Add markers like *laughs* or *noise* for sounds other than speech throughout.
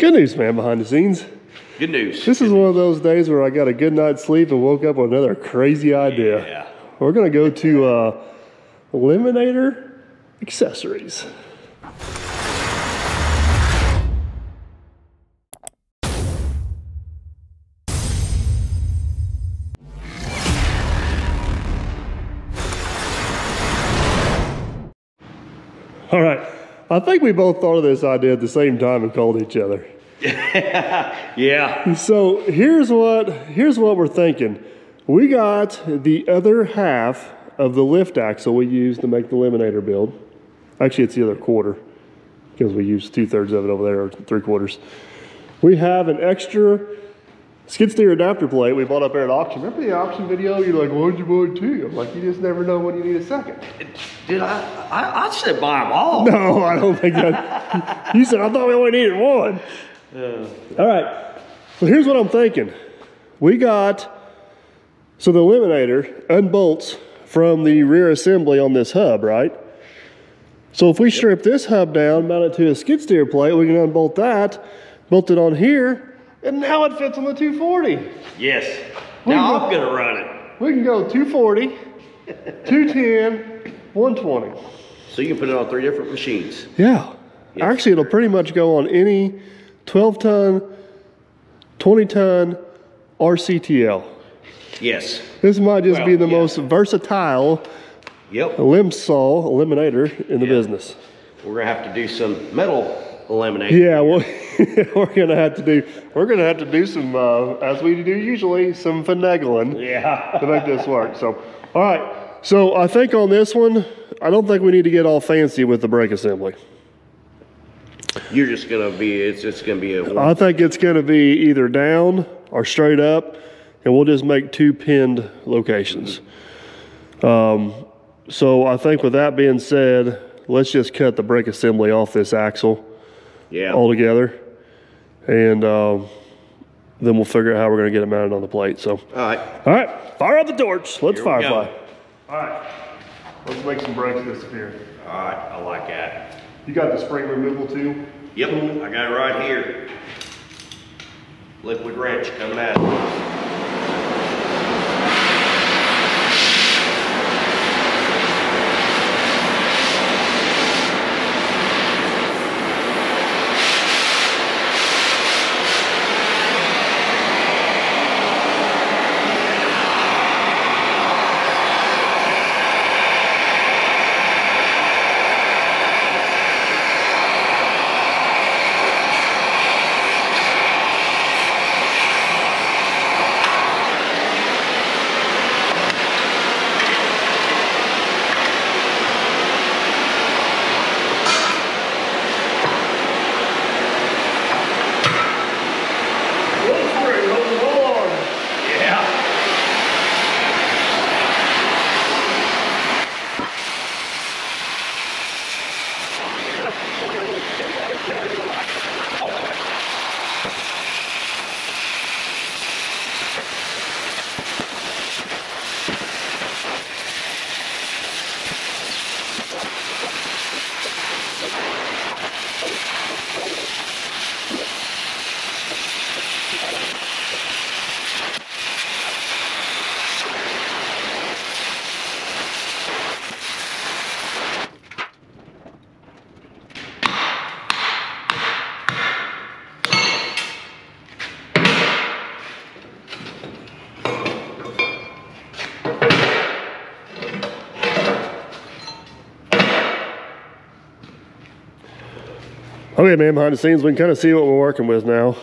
Good news, man, behind the scenes. Good news. This is one of those days where I got a good night's sleep and woke up with another crazy idea. Yeah. We're gonna go to uh, Elimbinator Accessories. All right. I think we both thought of this idea at the same time and called each other. *laughs* Yeah. So here's what here's what we're thinking. We got the other half of the lift axle we used to make the Elimbinator build. Actually, it's the other quarter because we used two thirds of it over there, or three quarters. We have an extra skid steer adapter plate we bought up there at auction. Remember the auction video? You're like, why'd you buy two? I'm like, you just never know when you need a second. Dude, I? I, I said buy them all. *laughs* No, I don't think that. you said I thought we only needed one. Yeah. All right. So here's what I'm thinking. We got so the elimbinator unbolts from the rear assembly on this hub, right? So if we strip this hub down, mount it to a skid steer plate, we can unbolt that, bolt it on here, and now it fits on the 240. Yes. We Now go- I'm gonna run it. We can go 240, 210, 120. So you can put it on three different machines. Yeah. Yes. Actually, it'll pretty much go on any 12 ton, 20 ton RCTL. Yes. This might just be the yeah. most versatile Yep. limb saw elimbinator in the Yeah. business. We're gonna have to do some metal elimination. Yeah, well, *laughs* *laughs* we're gonna have to do we're gonna have to do some uh, as we do usually some finagling Yeah. to make this work. So, all right. So I think on this one, I don't think we need to get all fancy with the brake assembly. You're just gonna be. It's just gonna be a. I think it's going to be either down or straight up, and we'll just make two pinned locations. Um, so I think with that being said, let's just cut the brake assembly off this axle yeah. altogether, and um, then we'll figure out how we're going to get it mounted on the plate. So, All right. all right, fire up the torch. Let's Here we firefly. go. All right, let's make some brakes disappear. All right. I like that. You got the spring removal too? Yep. I got it right here. Liquid wrench coming out. Yeah. Okay, man, behind the scenes, we can kind of see what we're working with now.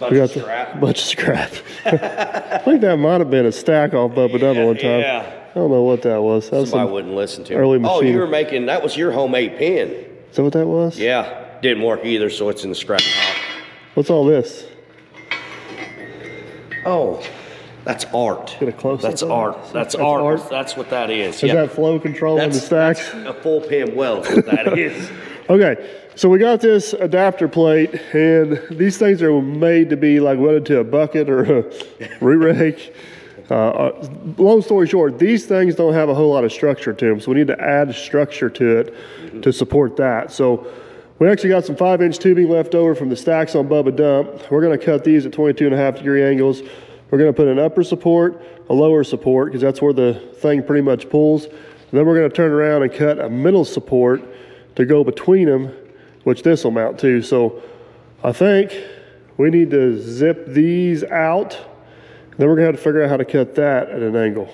Bunch We of got scrap. bunch of scrap. *laughs* I think that might have been a stack off Bubba Double one time. yeah. I don't know what that was. That was Somebody some, wouldn't listen to early me. Oh, you were making that was your homemade pen. is that what that was? Yeah, didn't work either, so it's in the scrap pile. What's all this? Oh, that's art. Get a close-up That's art. That's, That's art. art? That's what that is. Is yeah. that flow control in the stacks? that's a full pin weld. that *laughs* is. Okay, so we got this adapter plate, and these things are made to be like welded to a bucket or a *laughs* root rake. Uh, uh, long story short, these things don't have a whole lot of structure to them, so we need to add structure to it to support that. So we actually got some five inch tubing left over from the stacks on Bubba Dump. We're gonna cut these at 22 and a half degree angles. We're gonna put an upper support, a lower support, because that's where the thing pretty much pulls. And then we're gonna turn around and cut a middle support to go between them, which this will mount to. So I think we need to zip these out. Then we're gonna have to figure out how to cut that at an angle.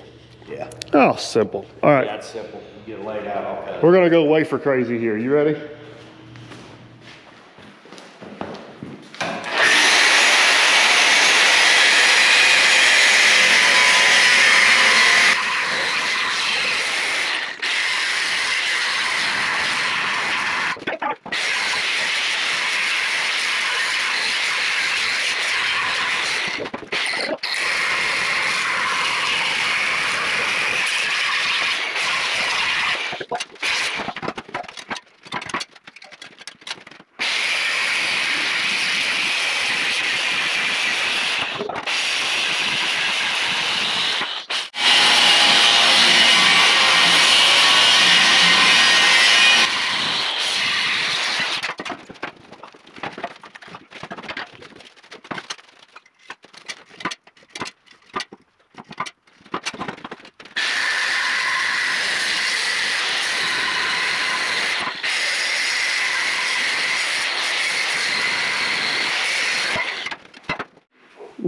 Yeah. Oh, simple. All right, That's simple. You get laid out, I'll cut it. we're gonna go wafer crazy here. You ready?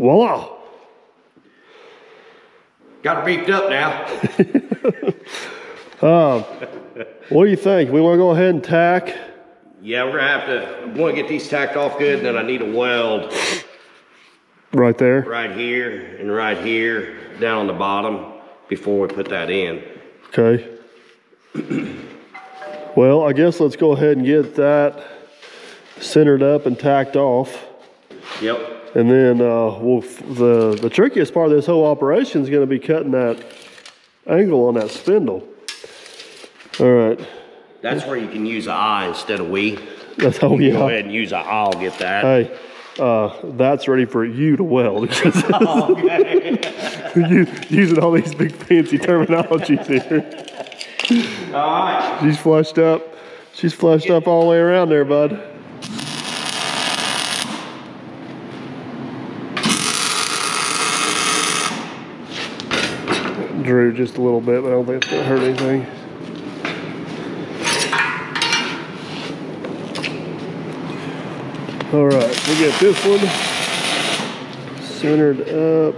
Voila. Got it beefed up now. *laughs* Um, what do you think? We wanna go ahead and tack? Yeah, we're gonna have to, I'm gonna get these tacked off good, and then I need a weld Right there. right here and right here, down on the bottom, before we put that in. Okay. Well, I guess let's go ahead and get that centered up and tacked off. Yep. And then, uh, we'll, f- the, the trickiest part of this whole operation is gonna be cutting that angle on that spindle. All right, That's where you can use a I instead of we. that's how we, Go ahead and use a I'll get that. hey, uh, that's ready for you to weld. *laughs* *laughs* you, using all these big fancy terminologies here. All right. She's flushed up. She's flushed up all the way around there, bud. Drew just a little bit, but I don't think it's gonna hurt anything. All right, we get this one centered up.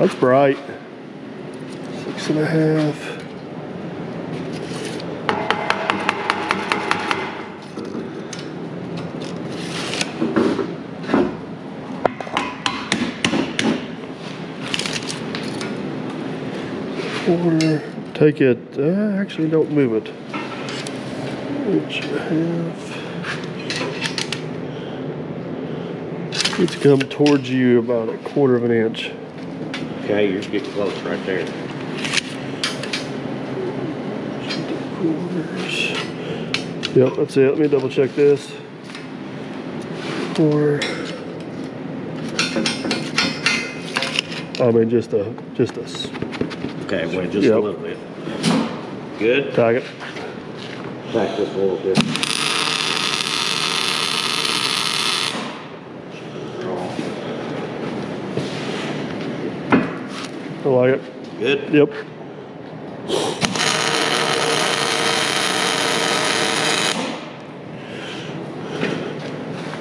That's bright. Six and a half. Quarter. Take it. Uh, actually, don't move it. Inch and a half. It's come towards you about a quarter of an inch. Okay, you're getting close right there. quarters. Yep, that's it. Let me double check this. Four. I mean, just a, just a Okay, wait just a Yep. little bit. Good? tag it. Back this a little bit. I like it. Good? Yep.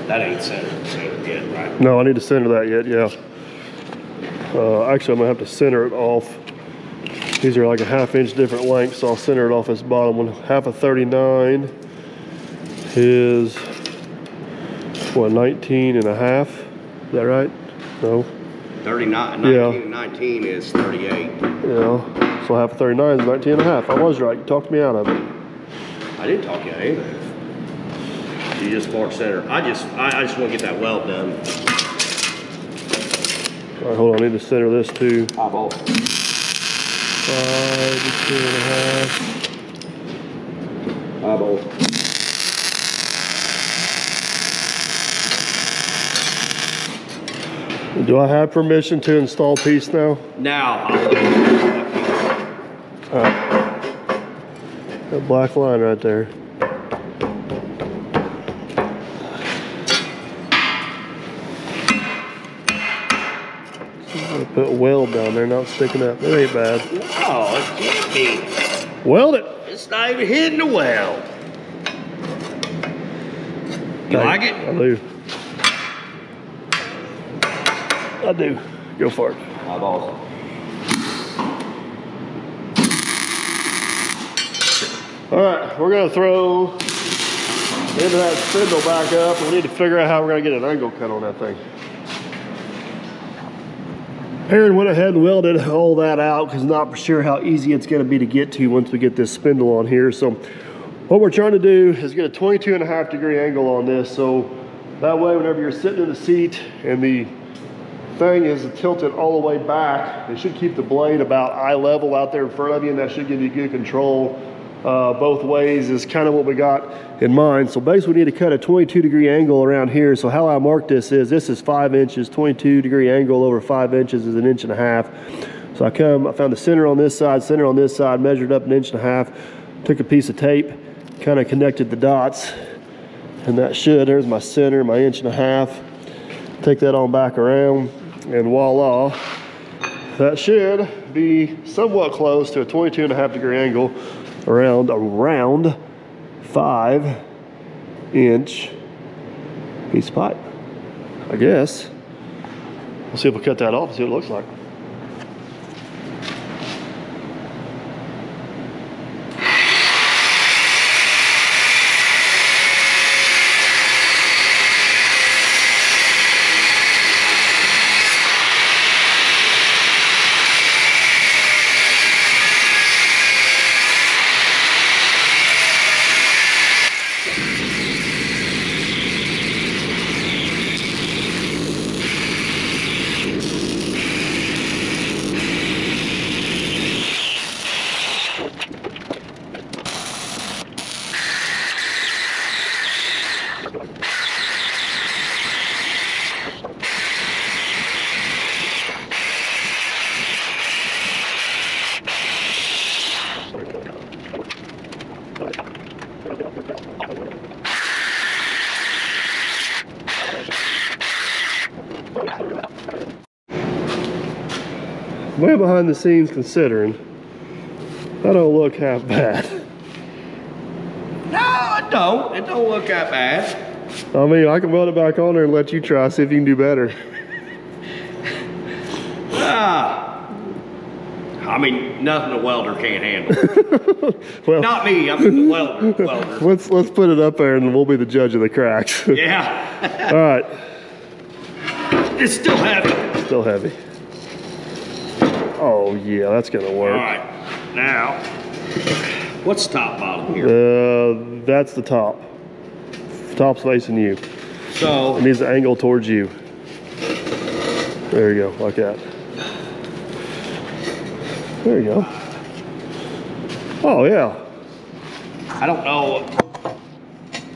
That ain't centered, centered yet, right? No, I need to center that yet, yeah. Uh, actually, I'm gonna have to center it off. These are like a half inch different lengths, so I'll center it off this bottom one. Half a 39 is, what, 19 and a half? Is that right? No? 39, Yeah. 19, 19 is 38. Yeah, so half a 39 is 19 and a half. I was right. You talked me out of it. I didn't talk you out of anything. You just mark center. I just, I, I just wanna get that weld done. All right, hold on. I need to center this too. Eyeball. Five, two and a half. Eyeball. Do I have permission to install piece now? Now, That black line right there. Put weld down there, not sticking up. That ain't bad. oh, it can't be. Weld it. It's not even hitting the well. You like it? I do. I do. Go for it. I've also. All right, we're gonna throw into that spindle back up. We need to figure out how we're gonna get an angle cut on that thing. Aaron went ahead and welded all that out because not sure how easy it's gonna be to get to once we get this spindle on here. So what we're trying to do is get a 22 and a half degree angle on this. So that way, whenever you're sitting in the seat and the thing is tilted all the way back, it should keep the blade about eye level out there in front of you and that should give you good control uh, both ways is kind of what we got in mind. So basically we need to cut a 22 degree angle around here. So how I mark this is, this is five inches, 22 degree angle over five inches is an inch and a half. So I come, I found the center on this side, center on this side, measured up an inch and a half, took a piece of tape, kind of connected the dots, and that should, there's my center, my inch and a half. Take that on back around, and voila, that should be somewhat close to a 22 and a half degree angle around around five inch piece of pipe. I guess. We'll see if we cut that off and see what it looks like. Way behind the scenes considering, that don't look half bad. No, it don't. It don't look that bad. I mean, I can weld it back on there and let you try, see if you can do better. Ah. I mean, nothing a welder can't handle. *laughs* Well, Not me. I mean, the welder. welder. *laughs* let's let's put it up there and we'll be the judge of the cracks. Yeah. *laughs* All right, it's still heavy. still heavy. Oh yeah, that's gonna work. All right, Now, what's top bottom here? Uh, that's the top. Top's facing you. So, It needs to angle towards you. There you go, like that. There you go. Oh yeah. I don't know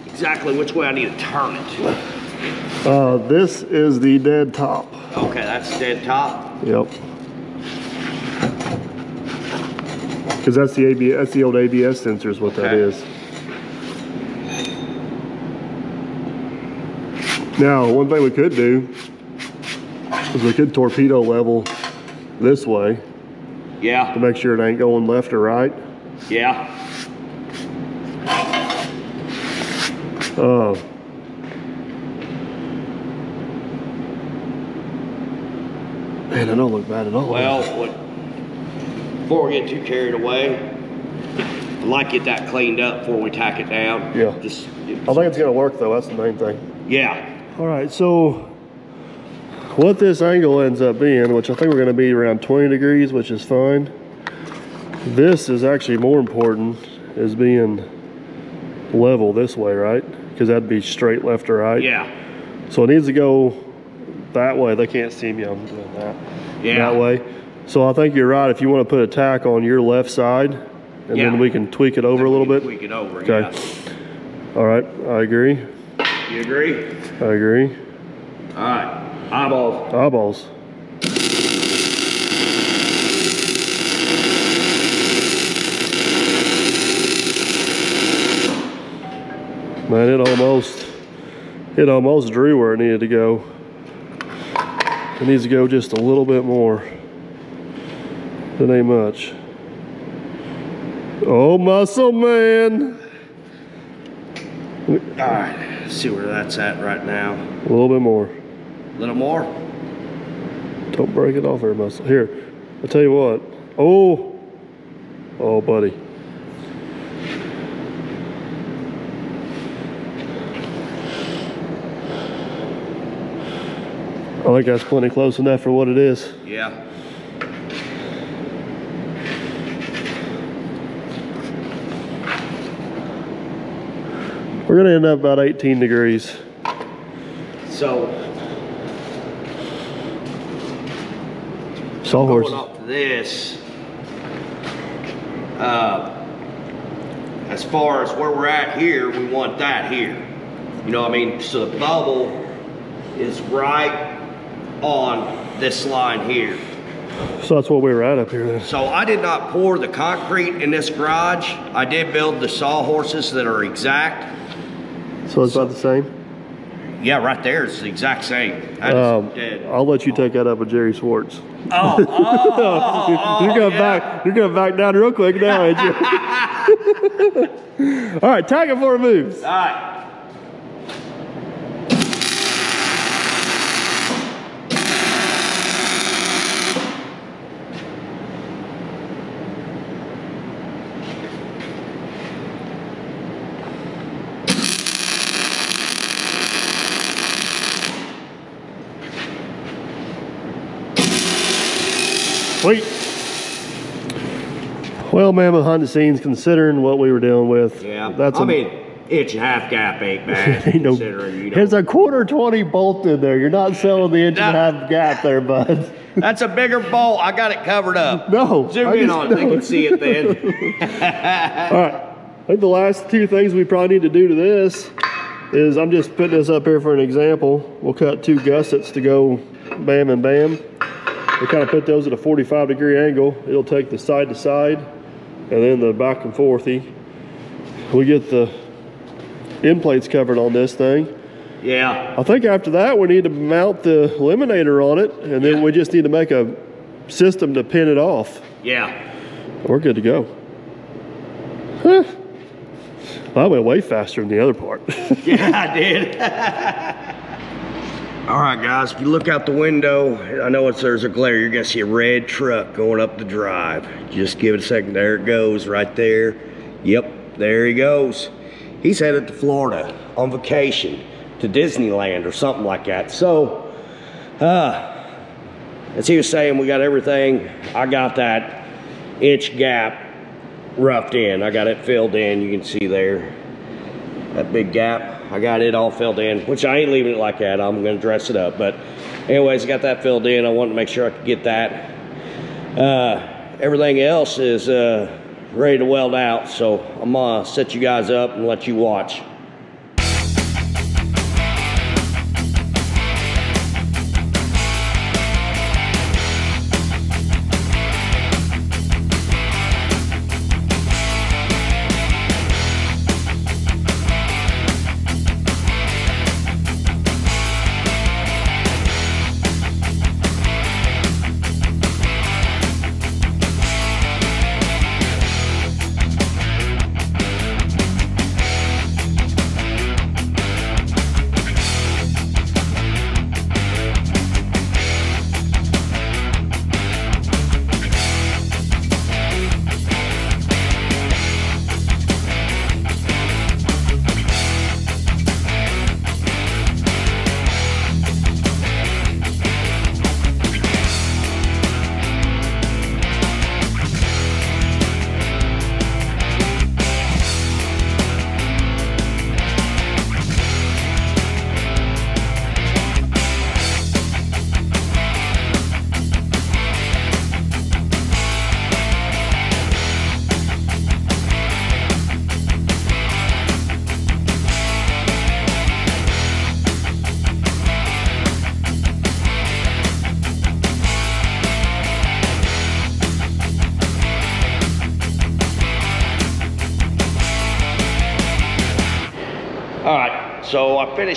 exactly which way I need to turn it. Uh, this is the dead top. Okay, that's dead top. Yep. Because that's the ABS, that's the old ABS sensor is what that Okay. is. Now, one thing we could do is we could torpedo level this way Yeah. to make sure it ain't going left or right. yeah. Uh, man, I don't look bad at all. Well, what, before we get too carried away, I'd like to get that cleaned up before we tack it down. Yeah. Just, I think it's gonna work though. That's the main thing. yeah. All right, so what this angle ends up being, which I think we're gonna be around 20 degrees, which is fine. This is actually more important, is being level this way, right? Because that'd be straight left or right. Yeah. So it needs to go that way. They can't see me, I'm doing that. Yeah. That way. So I think you're right. If you wanna put a tack on your left side, and Yeah. then we can tweak it over a little bit. Tweak it over, Okay. yeah. All right, I agree. You agree? I agree. All right. Eyeballs. Eyeballs. Man, it almost, it almost drew where it needed to go. It needs to go just a little bit more. It ain't much. Oh, muscle man. All right, see where that's at right now. A little bit more. A little more. Don't break it off there, muscle. Here, I tell you what. Oh, oh, buddy. I think that's plenty close enough for what it is. Yeah. We're gonna end up about 18 degrees. So Sawhorse. going off this, uh, as far as where we're at here, we want that here. You know what I mean? So the bubble is right on this line here. So that's what we were at up here then. So I did not pour the concrete in this garage. I did build the sawhorses that are exact. So it's about the same? Yeah, right there, it's the exact same. Is Um, dead. I'll let you take that up with Jerry Swartz. Oh, oh, oh, *laughs* you're gonna yeah. back. You're gonna back down real quick now, ain't you? *laughs* *laughs* All right, tag it before moves. All right. Well, man, behind the scenes, considering what we were dealing with, Yeah, that's I a, mean, it's a half gap ain't bad ain't no- considering you There's a quarter twenty bolt in there. You're not selling the inch and a half gap there, bud. *laughs* That's a bigger bolt. I got it covered up. No, Zoom I in just- on it. They can see it then. *laughs* All right. I think the last two things we probably need to do to this is I'm just putting this up here for an example. We'll cut two gussets to go bam and bam. We kind of put those at a 45 degree angle. It'll take the side to side and then the back and forthy. We get the end plates covered on this thing. yeah. I think after that we need to mount the elimbinator on it and then Yeah. we just need to make a system to pin it off. Yeah. We're good to go. Huh. Well, I went way faster than the other part. *laughs* Yeah, I did. *laughs* All right, guys, if you look out the window, I know it's there's a glare. You're gonna see a red truck going up the drive. Just give it a second. There it goes, right there. Yep, there he goes. He's headed to Florida on vacation to Disneyland or something like that. So, uh, as he was saying, we got everything. I got that inch gap roughed in. I got it filled in. You can see there that big gap. I got it all filled in, which I ain't leaving it like that. I'm gonna dress it up. But anyways, got that filled in. I wanted to make sure I could get that. Uh, everything else is uh, ready to weld out. So I'm gonna set you guys up and let you watch.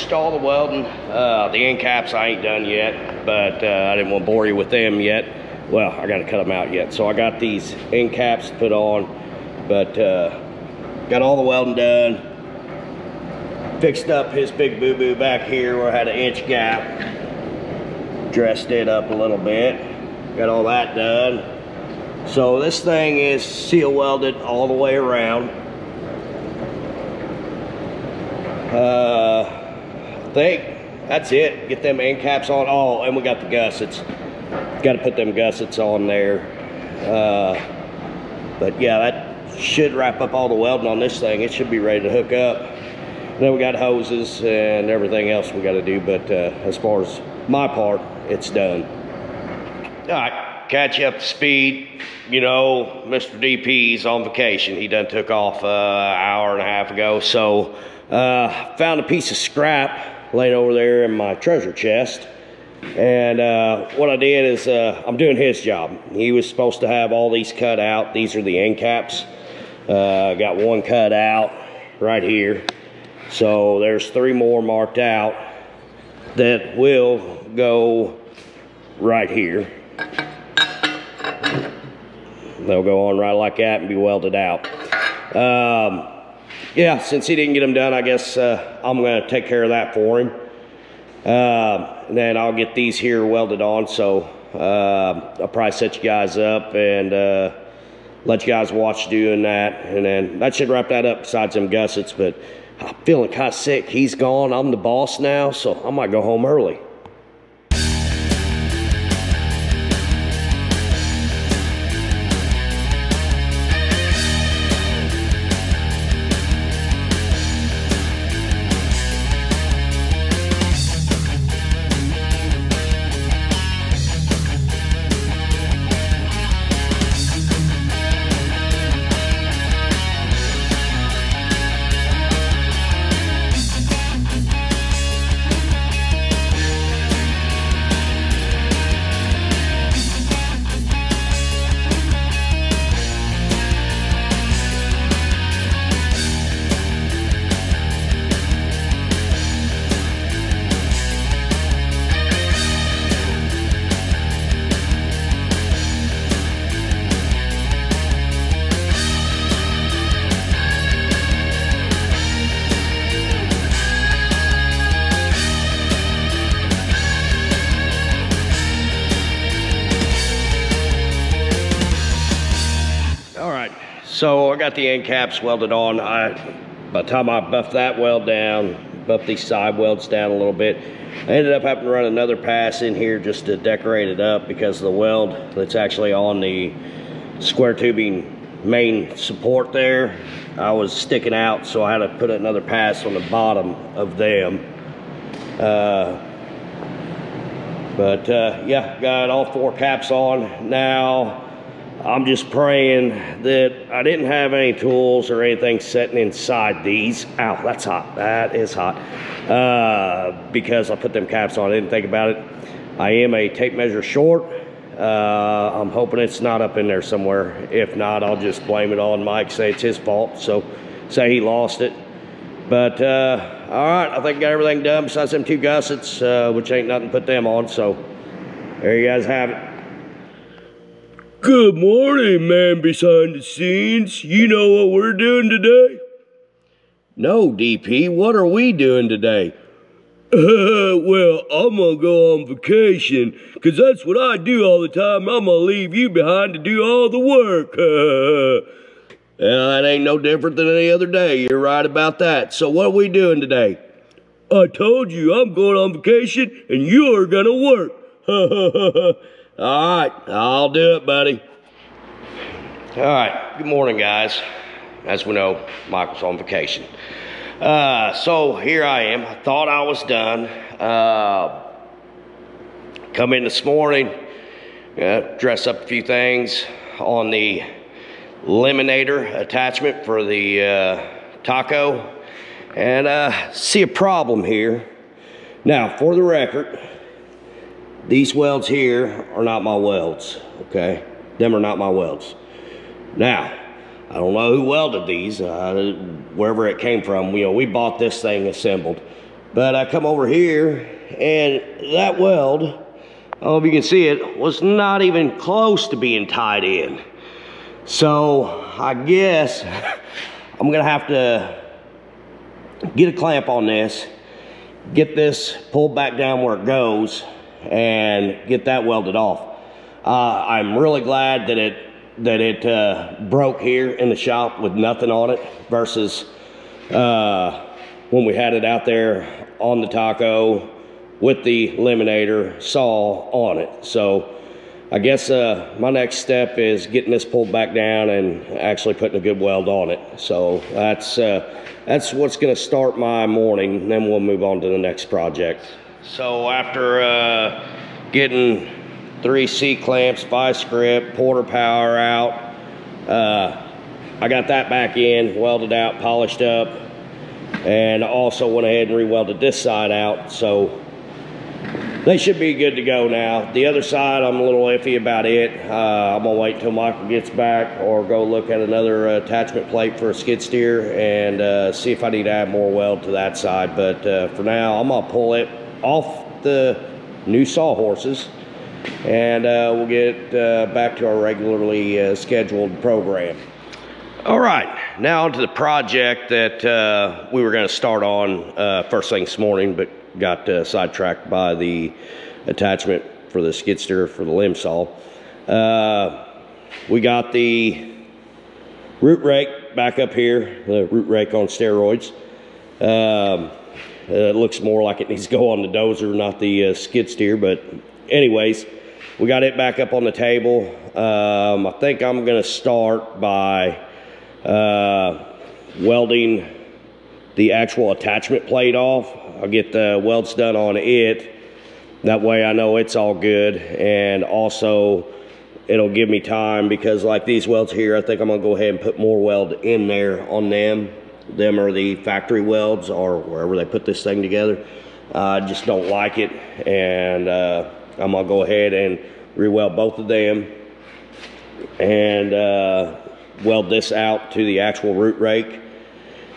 Finished all the welding. Uh, the end caps I ain't done yet, but uh, I didn't want to bore you with them yet. Well, I got to cut them out yet. So I got these end caps put on, but uh, got all the welding done. Fixed up his big boo-boo back here where I had an inch gap. Dressed it up a little bit. Got all that done. So this thing is seal welded all the way around. Uh, think that's it. Get them end caps on. Oh, and we got the gussets. Got to put them gussets on there. Uh, but yeah, that should wrap up all the welding on this thing. It should be ready to hook up. And then we got hoses and everything else we got to do. But uh, as far as my part, it's done. All right, catch you up to speed. You know, Mr. DP's on vacation. He done took off uh, an hour and a half ago. So uh, found a piece of scrap laying over there in my treasure chest. And uh, what I did is uh, I'm doing his job. He was supposed to have all these cut out. These are the end caps. Uh, got one cut out right here. So there's three more marked out that will go right here. They'll go on right like that and be welded out. Um, yeah, since he didn't get them done, I guess uh, I'm going to take care of that for him. Uh, then I'll get these here welded on. So uh, I'll probably set you guys up and uh, let you guys watch doing that. And then that should wrap that up besides them gussets. But I'm feeling kind of sick. He's gone. I'm the boss now, so I might go home early. Got the end caps welded on. I, by the time I buffed that weld down, buffed these side welds down a little bit, I ended up having to run another pass in here just to decorate it up because the weld that's actually on the square tubing main support there, I was sticking out, so I had to put another pass on the bottom of them. Uh, but uh, yeah, got all four caps on. Now, I'm just praying that I didn't have any tools or anything sitting inside these. Ow, that's hot. That is hot. Uh, because I put them caps on. I didn't think about it. I am a tape measure short. Uh, I'm hoping it's not up in there somewhere. If not, I'll just blame it on Mike, say it's his fault. So say he lost it. But uh, all right, I think I got everything done besides them two gussets, uh, which ain't nothing to put them on. So there you guys have it. Good morning, man behind the scenes. You know what we're doing today? No, DP, what are we doing today? Uh, *laughs* well, I'm gonna go on vacation, cause that's what I do all the time. I'm gonna leave you behind to do all the work. *laughs* well, that ain't no different than any other day. You're right about that. So what are we doing today? I told you I'm going on vacation, and you're gonna work. *laughs* All right, I'll do it, buddy. All right, good morning, guys. As we know, Michael's on vacation. Uh, so here I am. I thought I was done. Uh, come in this morning, uh, dress up a few things on the Elimbinator attachment for the uh, taco and uh, see a problem here. Now, for the record, these welds here are not my welds, okay? Them are not my welds. Now, I don't know who welded these, uh, wherever it came from. You know, we bought this thing assembled. But I come over here and that weld, I don't know if you can see it, was not even close to being tied in. So I guess *laughs* I'm gonna have to get a clamp on this, get this pulled back down where it goes, and get that welded off. Uh, I'm really glad that it that it uh, broke here in the shop with nothing on it versus uh, when we had it out there on the taco with the elimbinator saw on it. So I guess uh, my next step is getting this pulled back down and actually putting a good weld on it. So that's, uh, that's what's gonna start my morning, then we'll move on to the next project. So after uh, getting three C-clamps, vice grip, porter power out, uh, I got that back in, welded out, polished up, and also went ahead and re-welded this side out. So they should be good to go now. The other side, I'm a little iffy about it. Uh, I'm gonna wait until Michael gets back or go look at another attachment plate for a skid steer and uh, see if I need to add more weld to that side. But uh, for now, I'm gonna pull it off the new sawhorses and uh, we'll get uh, back to our regularly uh, scheduled program. All right, now onto the project that uh, we were going to start on uh, first thing this morning, but got uh, sidetracked by the attachment for the skid steer for the limb saw. we got the root rake back up here, the root rake on steroids. Um, it looks more like it needs to go on the dozer, not the skid steer, but anyways, we got it back up on the table. Um, I think I'm gonna start by uh, welding the actual attachment plate off. I'll get the welds done on it. That way I know it's all good. And also it'll give me time because like these welds here, I think I'm gonna go ahead and put more weld in there on them. Them are the factory welds or wherever they put this thing together. I just don't like it. And uh, I'm gonna go ahead and re-weld both of them and uh, weld this out to the actual root rake.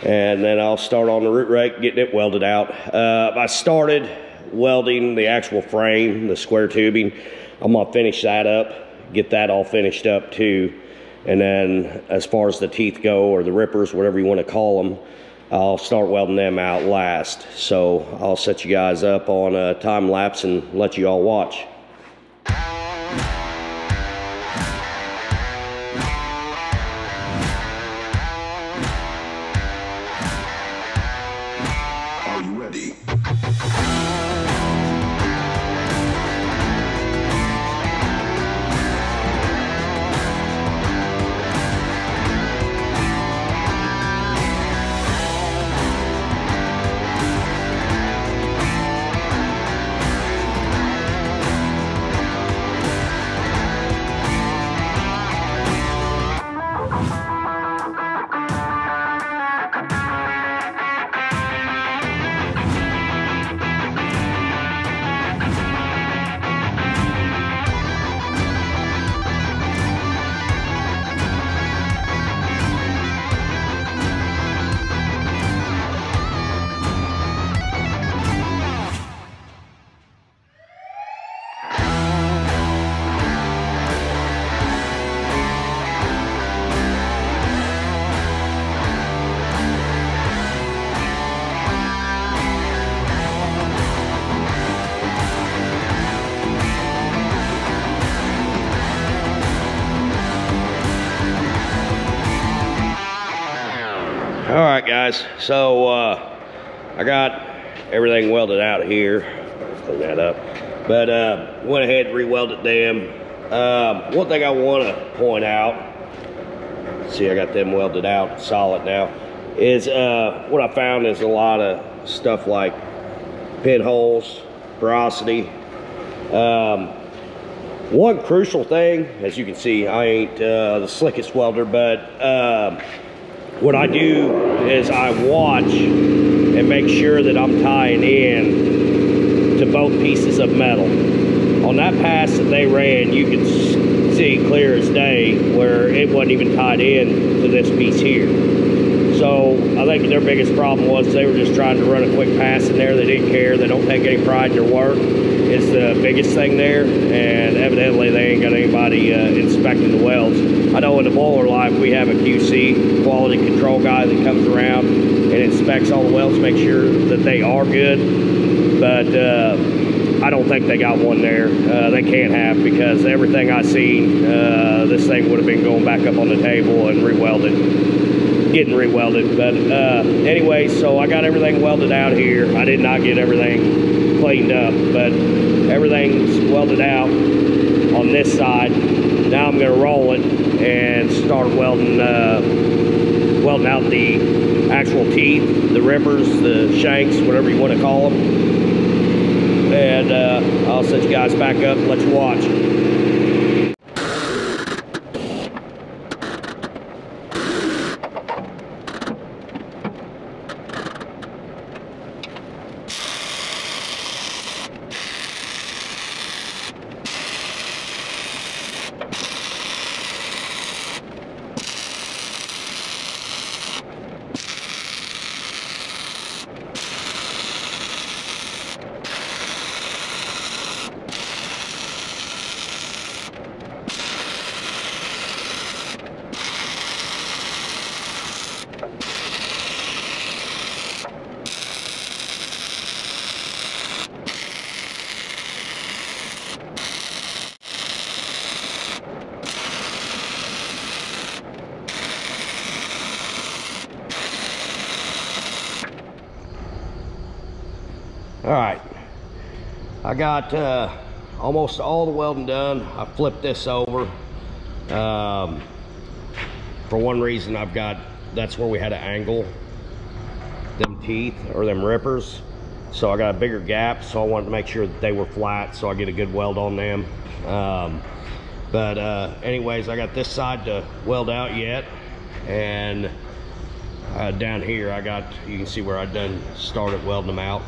And then I'll start on the root rake, getting it welded out. Uh, I started welding the actual frame, the square tubing. I'm gonna finish that up, get that all finished up too. And then as far as the teeth go, or the rippers, whatever you wanna call them, I'll start welding them out last. So I'll set you guys up on a time lapse and let you all watch. Guys. So uh, I got everything welded out here. Clean that up. But uh, went ahead and re-welded them. Um, one thing I want to point out, see I got them welded out solid now, is uh, what I found is a lot of stuff like pinholes, porosity. Um, one crucial thing, as you can see, I ain't uh, the slickest welder, but uh, what I do is I watch and make sure that I'm tying in to both pieces of metal. On that pass that they ran, you can see clear as day where it wasn't even tied in to this piece here. So I think their biggest problem was they were just trying to run a quick pass in there. They didn't care. They don't take any pride in their work. It's the biggest thing there, and evidently they ain't got anybody uh, inspecting the welds. I know in the boiler life we have a QC, quality control guy that comes around and inspects all the welds, make sure that they are good. But uh, I don't think they got one there. Uh, they can't have because everything I seen, uh, this thing would have been going back up on the table and rewelded, getting rewelded. But uh, anyway, so I got everything welded out here. I did not get everything cleaned up, but everything's welded out on this side. Now I'm to roll it and start welding, uh, welding out the actual teeth, the rippers, the shanks, whatever you want to call them and uh, I'll set you guys back up and let you watch. All right, I got uh, almost all the welding done. I flipped this over. Um, for one reason, I've got, that's where we had to angle them teeth or them rippers. So I got a bigger gap, so I wanted to make sure that they were flat so I get a good weld on them. Um, but uh, anyways, I got this side to weld out yet. And uh, down here, I got, you can see where I done started welding them out.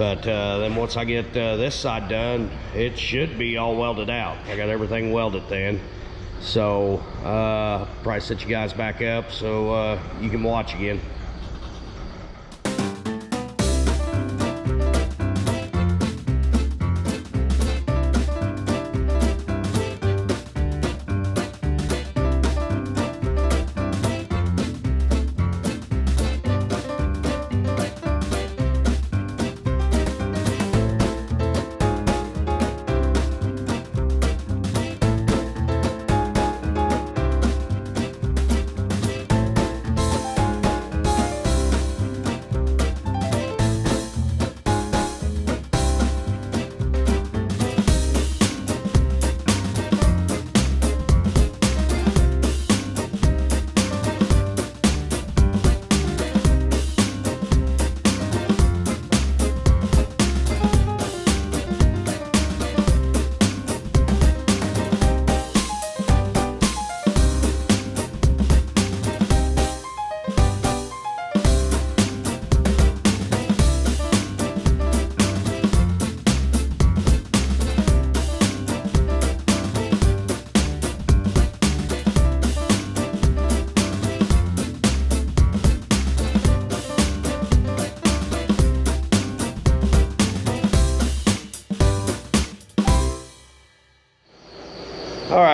But uh, then once I get uh, this side done, it should be all welded out. I got everything welded then. So uh, probably set you guys back up so uh, you can watch again.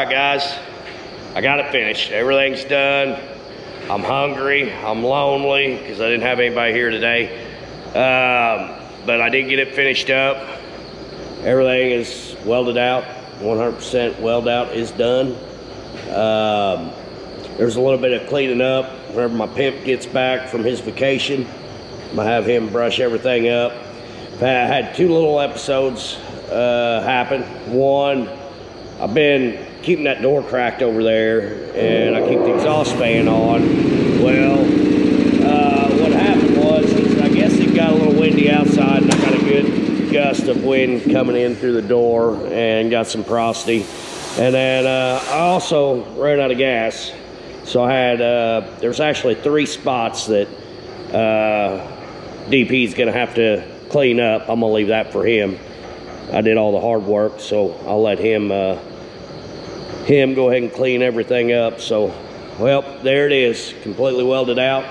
Right, guys, I got it finished. Everything's done. I'm hungry, I'm lonely because I didn't have anybody here today. Um, but I did get it finished up. Everything is welded out, 100% weld out is done. Um, there's a little bit of cleaning up. Whenever my pimp gets back from his vacation, I'm gonna have him brush everything up. I had two little episodes uh, happen. One, I've been keeping that door cracked over there and I keep the exhaust fan on. Well, uh, what happened was is I guess it got a little windy outside and I got a good gust of wind coming in through the door and got some frosty. And then uh, I also ran out of gas. So I had, uh, there's actually three spots that uh, DP is gonna have to clean up. I'm gonna leave that for him. I did all the hard work, so I'll let him uh, him go ahead and clean everything up. So, well, there it is, completely welded out.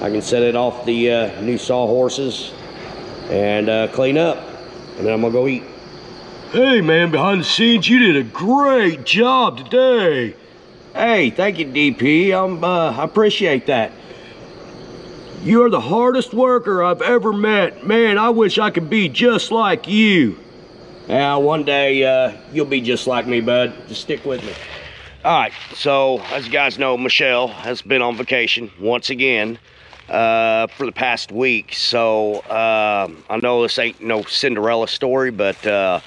I can set it off the uh, new sawhorses and uh, clean up. And then I'm gonna go eat. Hey man, behind the scenes, you did a great job today. Hey, thank you, DP. I'm, uh, I appreciate that. You're the hardest worker I've ever met. Man, I wish I could be just like you. Yeah, one day uh, you'll be just like me, bud. Just stick with me. All right, so as you guys know, Michelle has been on vacation once again uh, for the past week. So uh, I know this ain't no Cinderella story, but uh,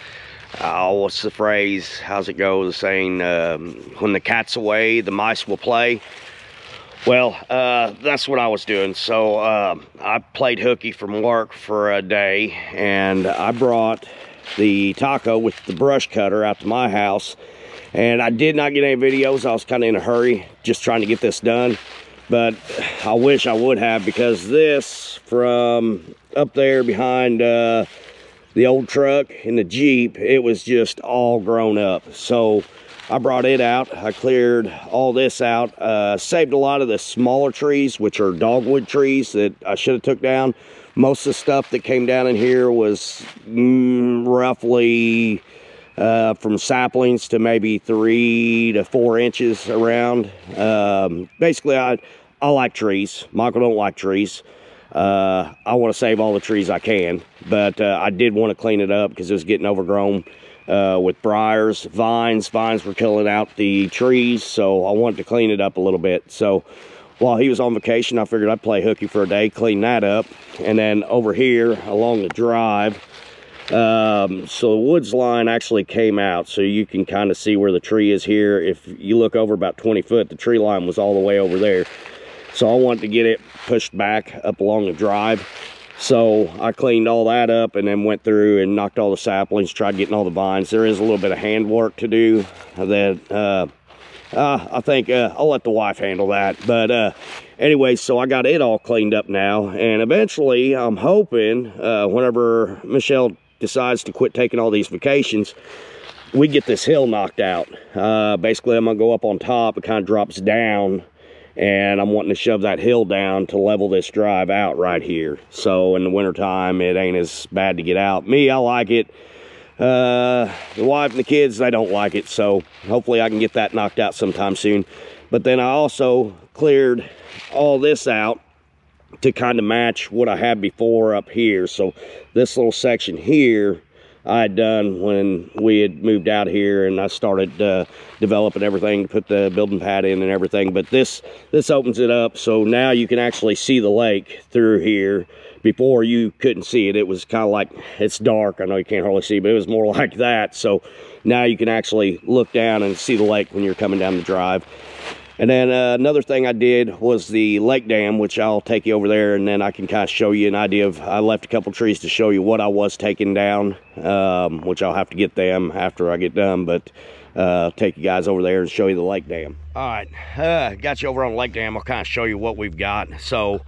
oh, what's the phrase? How's it go? The saying, um, when the cat's away, the mice will play. Well, uh, that's what I was doing. So uh, I played hooky from work for a day, and I brought the taco with the brush cutter out to my house. And I did not get any videos. I was kind of in a hurry, just trying to get this done. But I wish I would have because this from up there behind uh, the old truck and the Jeep, it was just all grown up. So I brought it out. I cleared all this out. Uh, saved a lot of the smaller trees, which are dogwood trees that I should have took down. Most of the stuff that came down in here was mm, roughly uh, from saplings to maybe three to four inches around. Um, basically, I, I like trees. Michael don't like trees. Uh, I want to save all the trees I can, but uh, I did want to clean it up because it was getting overgrown uh, with briars, vines. Vines were killing out the trees, so I wanted to clean it up a little bit. So while he was on vacation, I figured I'd play hooky for a day, clean that up. And then over here along the drive, um, so the woods line actually came out, so you can kind of see where the tree is here. If you look over about 20 foot, the tree line was all the way over there. So I wanted to get it pushed back up along the drive. So I cleaned all that up and then went through and knocked all the saplings, tried getting all the vines. There is a little bit of handwork to do that uh, uh, I think uh, I'll let the wife handle that. But uh, anyway, so I got it all cleaned up now. And eventually, I'm hoping uh, whenever Michelle decides to quit taking all these vacations, we get this hill knocked out. Uh, basically, I'm going to go up on top. It kind of drops down and I'm wanting to shove that hill down to level this drive out right here. So in the wintertime, it ain't as bad to get out. Me, I like it. Uh, the wife and the kids, they don't like it. So hopefully I can get that knocked out sometime soon. But then I also cleared all this out to kind of match what I had before up here. So this little section here, I had done when we had moved out here and I started uh, developing everything, to put the building pad in and everything. But this this opens it up so now you can actually see the lake through here. Before you couldn't see it, it was kind of like, it's dark, I know you can't hardly see, but it was more *laughs* like that. So now you can actually look down and see the lake when you're coming down the drive. And then uh, another thing I did was the lake dam, which I'll take you over there and then I can kind of show you an idea of, I left a couple trees to show you what I was taking down, um, which I'll have to get them after I get done, but uh, take you guys over there and show you the lake dam. All right, uh, got you over on lake dam. I'll kind of show you what we've got. So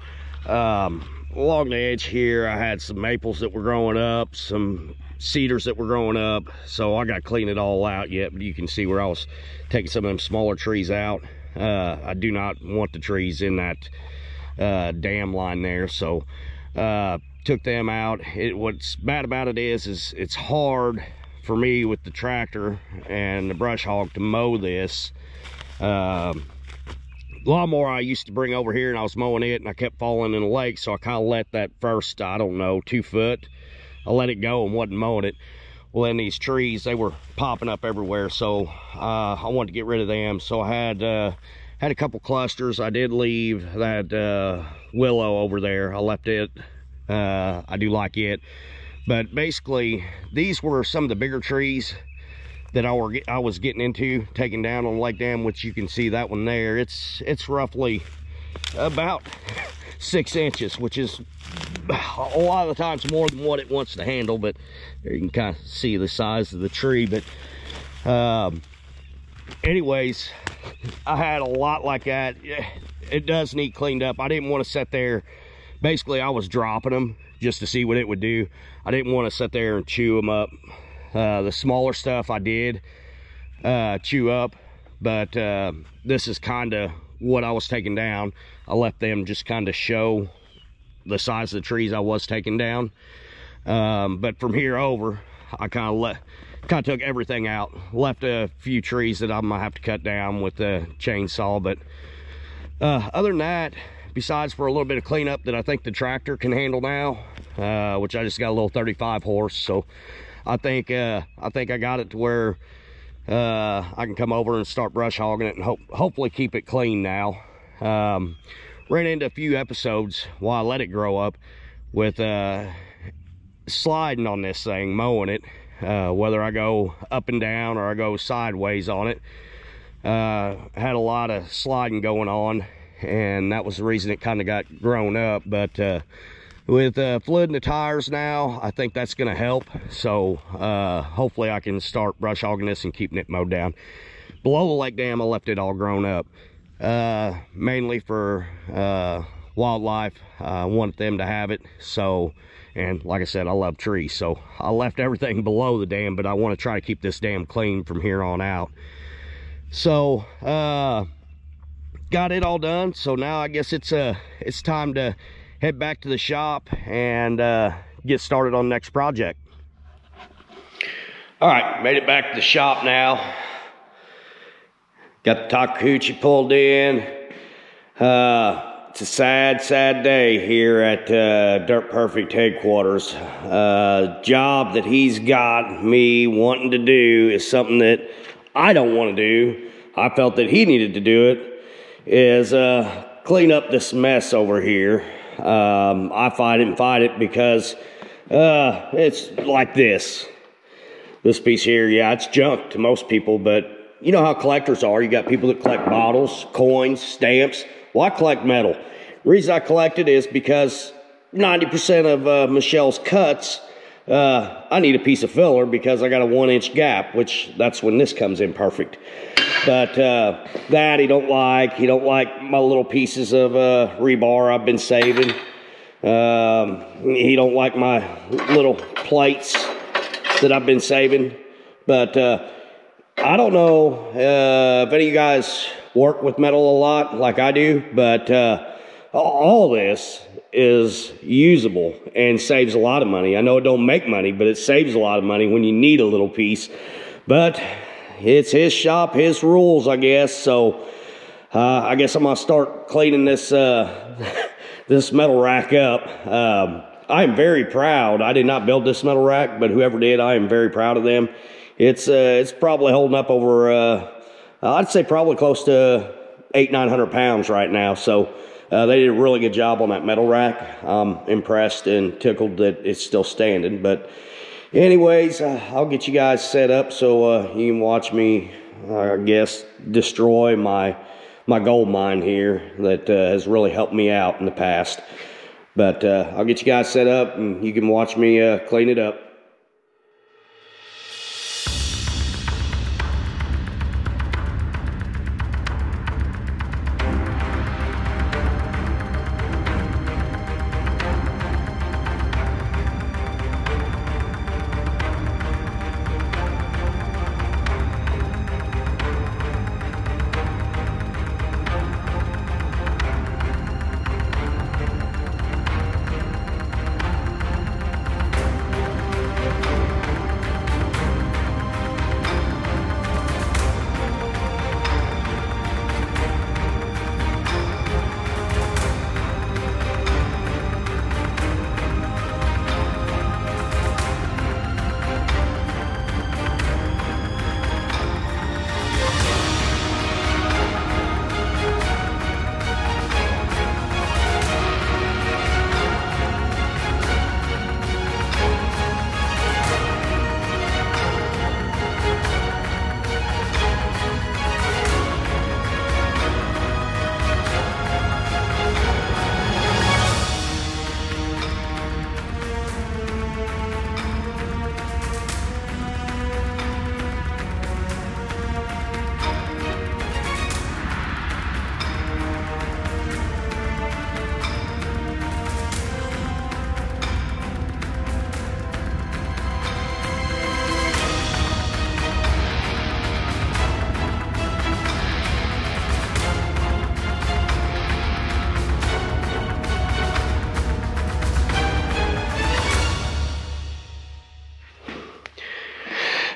um, along the edge here, I had some maples that were growing up, some cedars that were growing up. So I got to clean it all out yet, but you can see where I was taking some of them smaller trees out. Uh, I do not want the trees in that uh, dam line there. So uh, took them out. It, what's bad about it is, is it's hard for me with the tractor and the brush hog to mow this. Um, lawnmower I used to bring over here and I was mowing it and I kept falling in the lake. So I kind of let that first, I don't know, two foot, I let it go and wasn't mowing it. Well in these trees they were popping up everywhere so uh, i wanted to get rid of them. So i had uh, had a couple clusters. I did leave that uh, willow over there. I left it uh, i do like it. But basically these were some of the bigger trees that I, were, I was getting into taking down on lake dam which you can see that one there. It's it's roughly about six inches which is a lot of the times more than what it wants to handle but you can kind of see the size of the tree but um, anyways i had a lot like that. It does need cleaned up. I didn't want to sit there. Basically i was dropping them just to see what it would do. I didn't want to sit there and chew them up uh, the smaller stuff i did uh, chew up but uh, this is kind of what I was taking down. I left them just kind of show the size of the trees I was taking down. Um, but from here over, I kind of let kind of took everything out. Left a few trees that I'm gonna have to cut down with the chainsaw. But uh, other than that, besides for a little bit of cleanup that I think the tractor can handle now, uh, which I just got a little 35 horse. So I think uh, I think I got it to where uh, I can come over and start brush hogging it and hope, hopefully keep it clean now. Um, ran into a few episodes while I let it grow up with uh, sliding on this thing, mowing it, uh, whether I go up and down or I go sideways on it. Uh, had a lot of sliding going on and that was the reason it kind of got grown up. But uh, with uh, flooding the tires now, I think that's going to help. So uh, hopefully I can start brush hogging this and keeping it mowed down. Below the lake dam, I left it all grown up. Uh, mainly for uh, wildlife. I want them to have it. So, and like I said, I love trees. So I left everything *laughs* below the dam, but I want to try to keep this dam clean from here on out. So, uh, got it all done. So now I guess it's uh, it's time to head back to the shop and uh, get started on the next project. All right, made it back to the shop now. Got the Takeuchi pulled in. Uh, it's a sad, sad day here at uh, Dirt Perfect headquarters. Uh, job that he's got me wanting to do is something that I don't want to do. I felt that he needed to do it. Is uh, clean up this mess over here. Um, I fight it and fight it because uh, it's like this. This piece here, yeah, it's junk to most people, but you know how collectors are. You got people that collect bottles, coins, stamps. Well, I collect metal. The reason I collect it is because 90% of uh, Michelle's cuts, uh, I need a piece of filler because I got a one inch gap, which that's when this comes in perfect. But uh, that he don't like. He don't like my little pieces of uh, rebar I've been saving. Um, he don't like my little plates that I've been saving. But uh, I don't know uh, if any of you guys work with metal a lot like I do, but uh, all this is usable and saves a lot of money. I know it don't make money, but it saves a lot of money when you need a little piece. But it's his shop, his rules, I guess. So uh, I guess I'm gonna start cleaning this uh, *laughs* this metal rack up. Um, I am very proud. I did not build this metal rack, but whoever did, I am very proud of them. It's uh, it's probably holding up over uh, I'd say probably close to eight nine hundred pounds right now. So. Uh, they did a really good job on that metal rack. I'm impressed and tickled that it's still standing. But anyways, uh, I'll get you guys set up so uh, you can watch me, I guess, destroy my my gold mine here that uh, has really helped me out in the past. But uh, I'll get you guys set up and you can watch me uh, clean it up.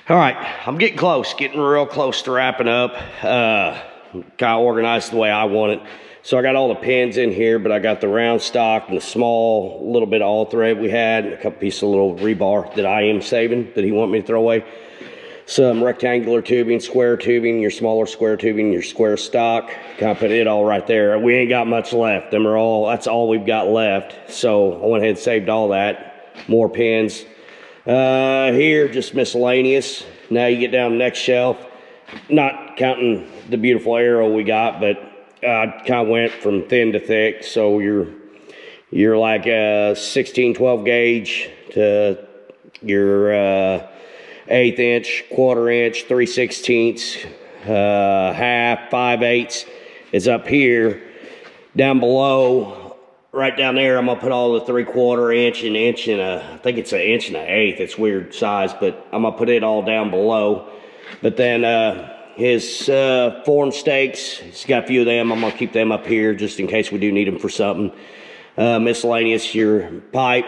All right, I'm getting close, getting real close to wrapping up. Uh, kind of organized the way I want it. So I got all the pins in here, but I got the round stock and the small little bit of all thread we had, and a couple pieces of little rebar that I am saving that he want me to throw away. Some rectangular tubing, square tubing, your smaller square tubing, your square stock. Kind of put it all right there. We ain't got much left. Them are all, that's all we've got left. So I went ahead and saved all that. More pins. Uh, here, just miscellaneous. Now you get down the next shelf. Not counting the beautiful arrow we got, but I kind of went from thin to thick. So you're you're like a 16, 12 gauge to your uh, eighth inch, quarter inch, three sixteenths, uh, half, five eighths. Is up here. Down below, right down there, I'm gonna put all the three quarter inch and inch and a, I think it's an inch and an eighth. It's weird size, but I'm gonna put it all down below. But then uh, his uh, form stakes, he's got a few of them. I'm gonna keep them up here just in case we do need them for something. Uh, miscellaneous, your pipe,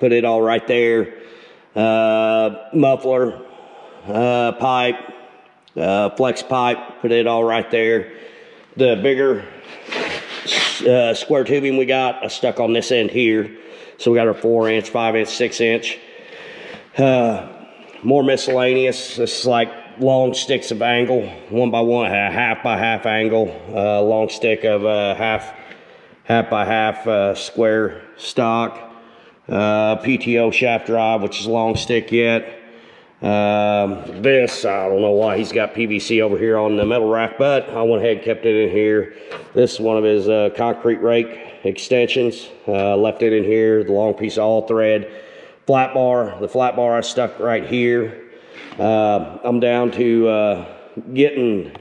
put it all right there. Uh, muffler, uh, pipe, uh, flex pipe, put it all right there. The bigger uh, square tubing we got, stuck on this end here. So we got our four inch, five inch, six inch. Uh, more miscellaneous. This is like long sticks of angle, one by one, half by half angle, uh, long stick of uh, half, half by half uh, square stock. Uh, PTO shaft drive, which is long stick yet. Um, this, I don't know why he's got PVC over here on the metal rack, but I went ahead and kept it in here. This is one of his uh, concrete rake extensions. Uh, left it in here, the long piece of all thread. Flat bar, the flat bar I stuck right here. Uh, I'm down to uh, getting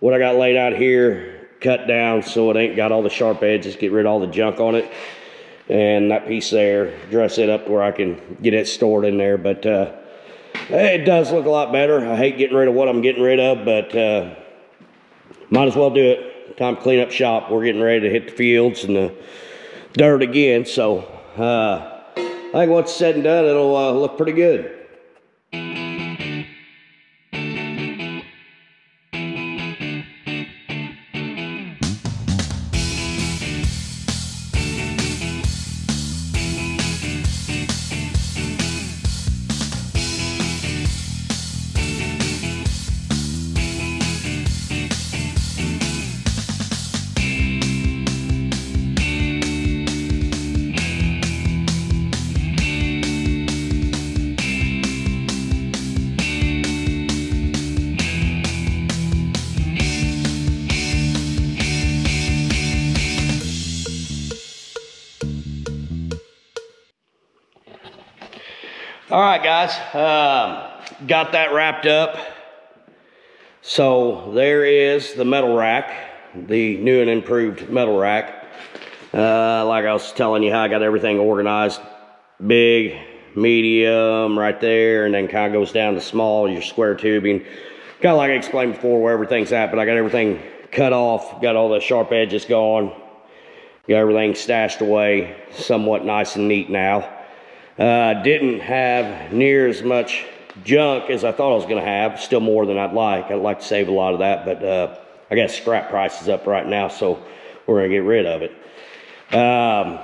what I got laid out here cut down so it ain't got all the sharp edges, get rid of all the junk on it. And that piece there, dress it up where I can get it stored in there. But uh, it does look a lot better. I hate getting rid of what I'm getting rid of, but uh, might as well do it. Time to clean up shop. We're getting ready to hit the fields and the dirt again. So uh, I think once said and done, it'll uh, look pretty good. All right, guys, um, got that wrapped up. So there is the metal rack, the new and improved metal rack. Uh, like I was telling you how I got everything organized. Big, medium right there, and then kind of goes down to small, your square tubing. Kind of like I explained before where everything's at, but I got everything cut off, got all the sharp edges gone, got everything stashed away, somewhat nice and neat now. Uh, didn't have near as much junk as I thought I was going to have. Still more than I'd like. I'd like to save a lot of that, but uh, I got scrap prices up right now, so we're going to get rid of it. Um,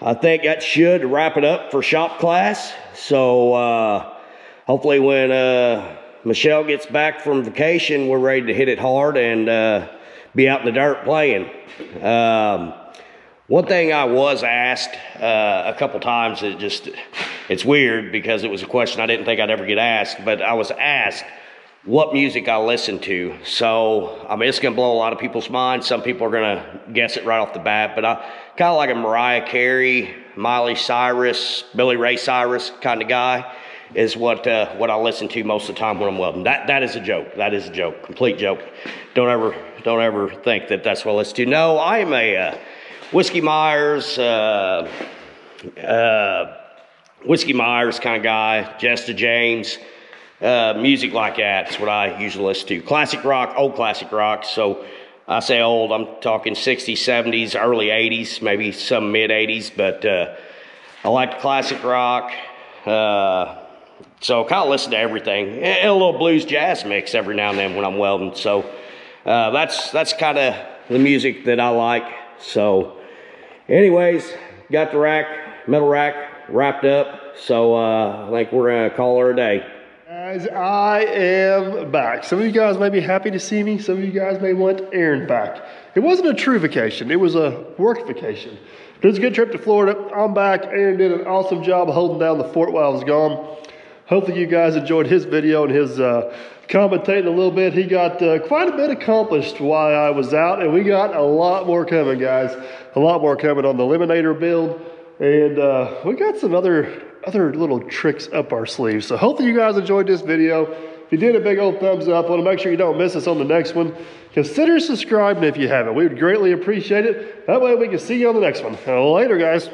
I think that should wrap it up for shop class. So uh, hopefully when uh, Michelle gets back from vacation, we're ready to hit it hard and uh, be out in the dirt playing. Um, one thing I was asked uh, a couple times, it just, it's weird because it was a question I didn't think I'd ever get asked, but I was asked what music I listen to. So, I mean, it's going to blow a lot of people's minds. Some people are going to guess it right off the bat, but I kind of like a Mariah Carey, Miley Cyrus, Billy Ray Cyrus kind of guy is what uh, what I listen to most of the time when I'm welding. That that is a joke. That is a joke. Complete joke. Don't ever don't ever think that that's what I listen to. No, I am a uh, Whiskey Myers, uh, uh, Whiskey Myers kind of guy, Jester James, uh, music like that. That's what I usually listen to. Classic rock, old classic rock. So I say old, I'm talking 60s, 70s, early 80s, maybe some mid 80s, but uh, I like classic rock. Uh, So kind of listen to everything and a little blues jazz mix every now and then when I'm welding. So uh, that's that's kind of the music that I like. So anyways, got the rack, metal rack wrapped up. So uh, I think we're gonna call her a day. Guys, I am back. Some of you guys may be happy to see me. Some of you guys may want Aaron back. It wasn't a true vacation. It was a work vacation. It was a good trip to Florida. I'm back. Aaron did an awesome job holding down the fort while I was gone. Hopefully you guys enjoyed his video and his uh, commentating a little bit. He got uh, quite a bit accomplished while I was out, and we got a lot more coming, guys. A lot more coming on the Elimbinator build, and uh, we got some other other little tricks up our sleeves. So hopefully you guys enjoyed this video. If you did, a big old thumbs up. Want to make sure you don't miss us on the next one. Consider subscribing if you haven't. We would greatly appreciate it. That way we can see you on the next one. Later, guys.